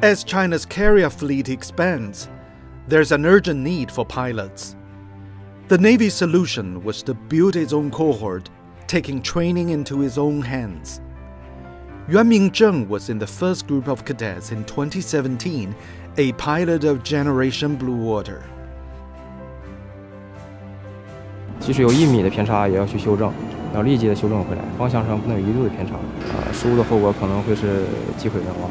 As China's carrier fleet expands, there's an urgent need for pilots. The Navy's solution was to build its own cohort, taking training into its own hands. Yuan Mingzheng was in the first group of cadets in 2017, a pilot of Generation Blue Water. 即使有一米的偏差，也要去修正，要立即的修正回来，方向上不能有一度的偏差，啊、呃，失误的后果可能会是机毁人亡。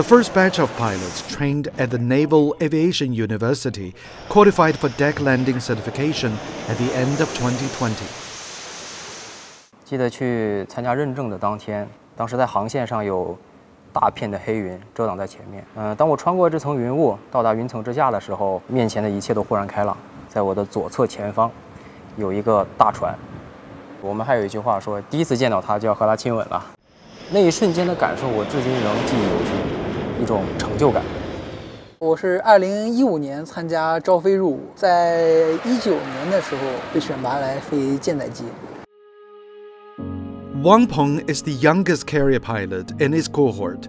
The first batch of pilots trained at the Naval Aviation University qualified for deck landing certification at the end of 2020. 记得去参加认证的当天，当时在航线上有大片的黑云遮挡在前面。嗯、呃，当我穿过这层云雾，到达云层之下的时候，面前的一切都豁然开朗。在我的左侧前方，有一个大船。我们还有一句话说，第一次见到它就要和它亲吻了。那一瞬间的感受，我至今仍记忆犹新。一种成就感。我是二零一五年参加招飞入伍，在一九年的时候被选拔来飞舰载机。Wang Peng is the youngest carrier pilot in his cohort.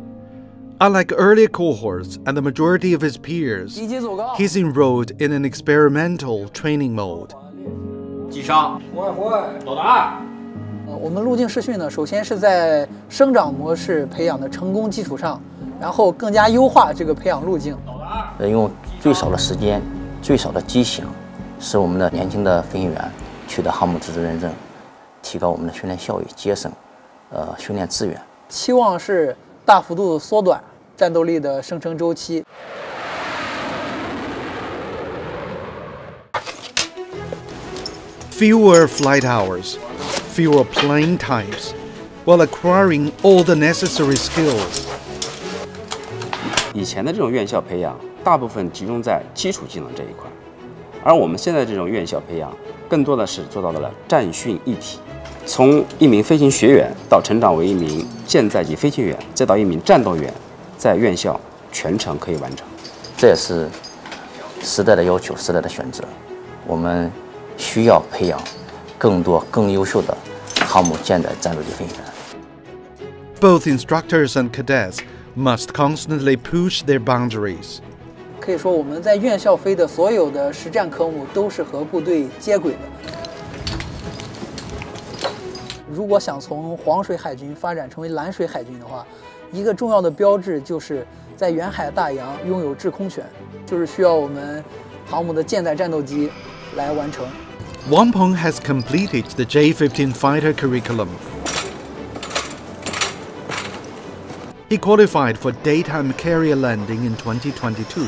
Unlike earlier cohorts and the majority of his peers, he's enrolled in an experimental training mode. 击伤，活哎活哎，到呃，我们路径试训呢，首先是在生长模式培养的成功基础上。然后更加优化这个培养路径，呃，用最少的时间、最少的机型，使我们的年轻的飞行员取得航母资质认证，提高我们的训练效益，节省呃训练资源。期望是大幅度缩短战斗力的生成周期。Fewer flight hours, fewer plane types, while acquiring all the necessary skills. 以前的这种院校培养，大部分集中在基础技能这一块，而我们现在这种院校培养，更多的是做到了战训一体，从一名飞行学员到成长为一名舰载机飞行员，再到一名战斗员，在院校全程可以完成，这也是时代的要求，时代的选择，我们需要培养更多更优秀的航母舰载战斗机飞行员。Both instructors and cadets. must constantly push their boundaries. Peng has completed the J-15 fighter curriculum. He qualified for daytime carrier landing in 2022.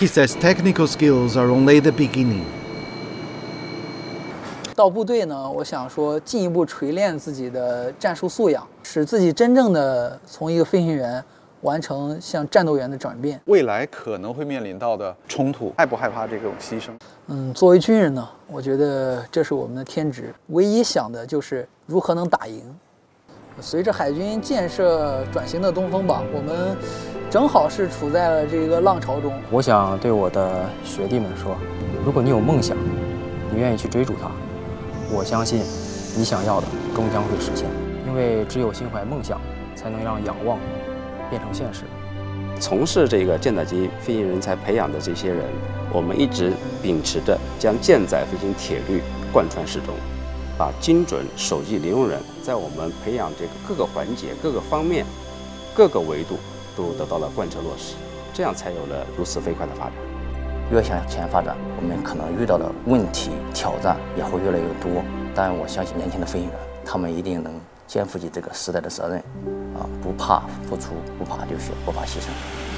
He says technical skills are only the beginning. 到部队呢，我想说进一步锤炼自己的战术素养，使自己真正的从一个飞行员完成向战斗员的转变。未来可能会面临到的冲突，害不害怕这种牺牲？嗯，作为军人呢，我觉得这是我们的天职，唯一想的就是如何能打赢。随着海军建设转型的东风吧，我们正好是处在了这个浪潮中。我想对我的学弟们说：，如果你有梦想，你愿意去追逐它，我相信你想要的终将会实现。因为只有心怀梦想，才能让仰望变成现实。从事这个舰载机飞行人才培养的这些人，我们一直秉持着将舰载飞行铁律贯穿始终。把精准手机零用人在我们培养这个各个环节各个方面各个维度都得到了贯彻落实，这样才有了如此飞快的发展。越向前发展，我们可能遇到的问题挑战也会越来越多。但我相信年轻的飞行员，他们一定能肩负起这个时代的责任，啊，不怕付出，不怕流血，不怕牺牲。